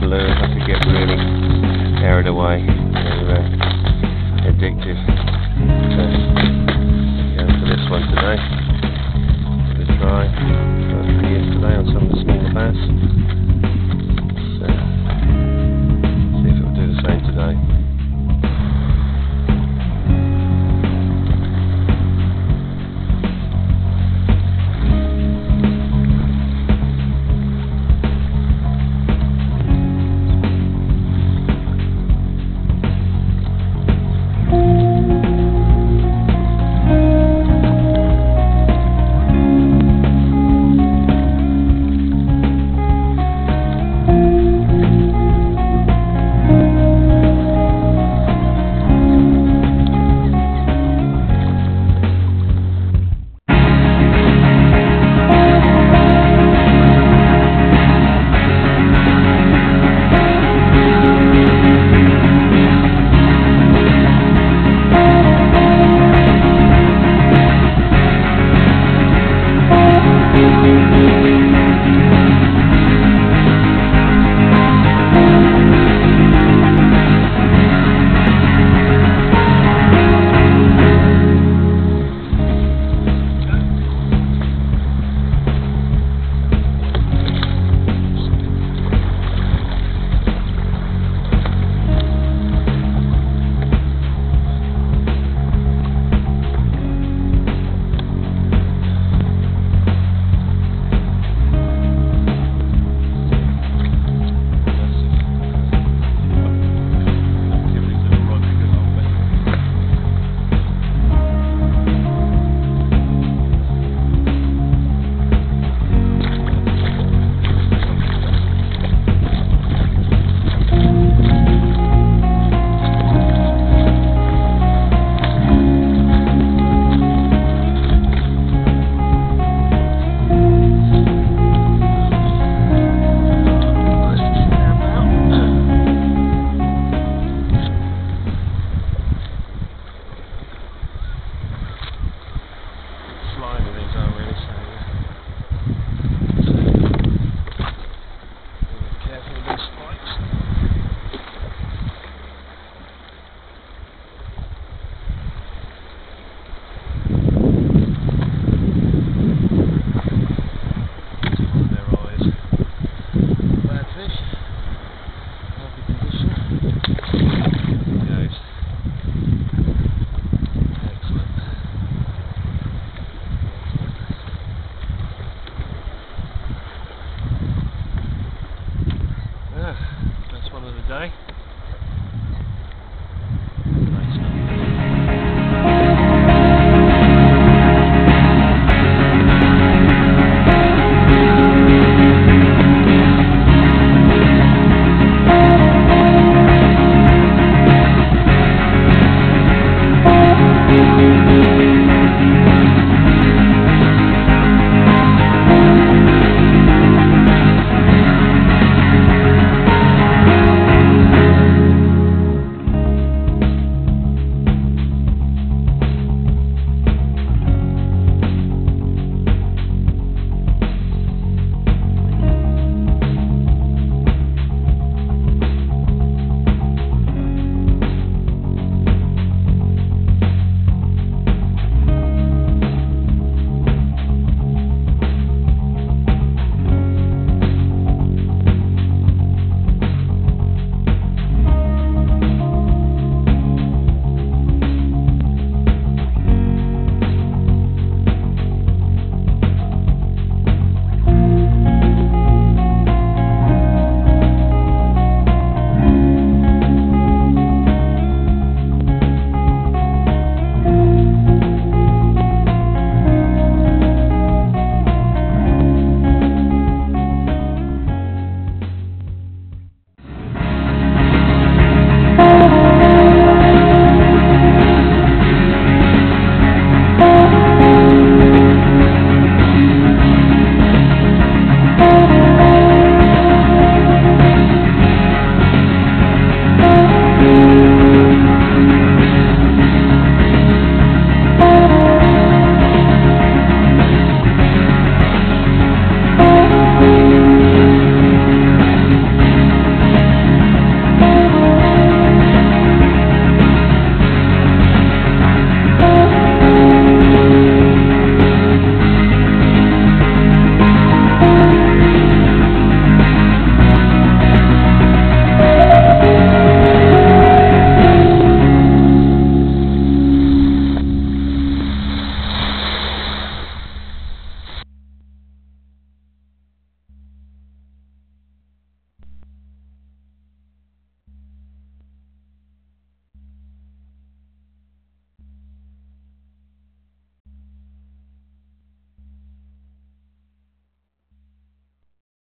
we learn how to get really carried away and uh, addicted. is already so